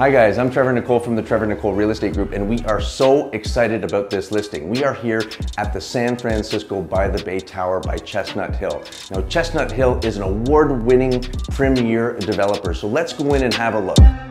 Hi guys, I'm Trevor Nicolle from the Trevor Nicolle Real Estate Group and we are so excited about this listing. We are here at the San Francisco by the Bay Tower by Chestnut Hill. Now Chestnut Hill is an award-winning premier developer, so let's go in and have a look.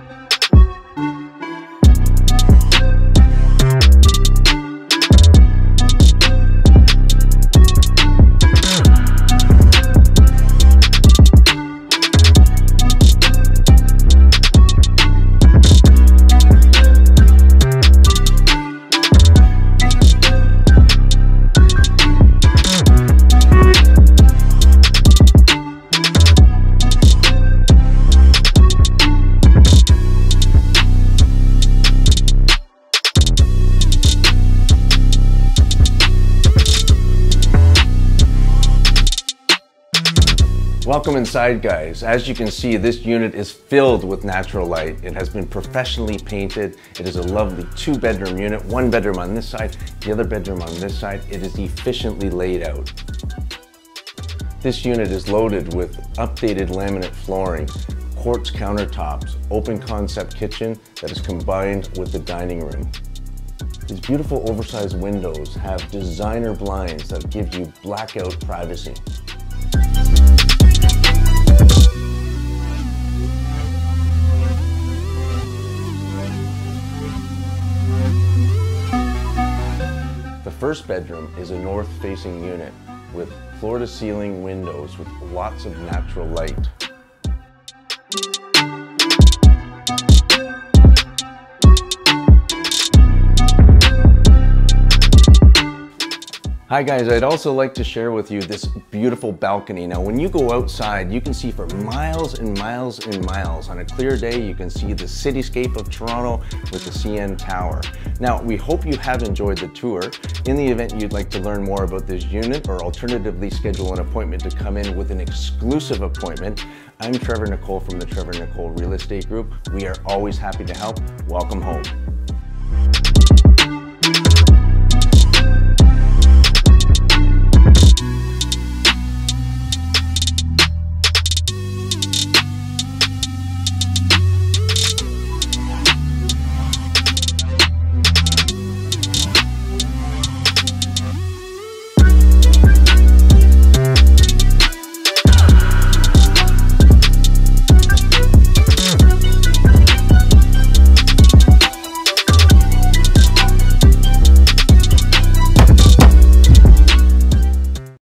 Welcome inside guys. As you can see, this unit is filled with natural light. It has been professionally painted. It is a lovely two bedroom unit, one bedroom on this side, the other bedroom on this side. It is efficiently laid out. This unit is loaded with updated laminate flooring, quartz countertops, open concept kitchen that is combined with the dining room. These beautiful oversized windows have designer blinds that give you blackout privacy. First bedroom is a north-facing unit with floor-to-ceiling windows with lots of natural light. Hi guys, I'd also like to share with you this beautiful balcony. Now when you go outside, you can see for miles and miles and miles. On a clear day, you can see the cityscape of Toronto with the CN Tower. Now we hope you have enjoyed the tour. In the event you'd like to learn more about this unit or alternatively schedule an appointment to come in with an exclusive appointment, I'm Trevor Nicolle from the Trevor Nicolle Real Estate Group. We are always happy to help. Welcome home.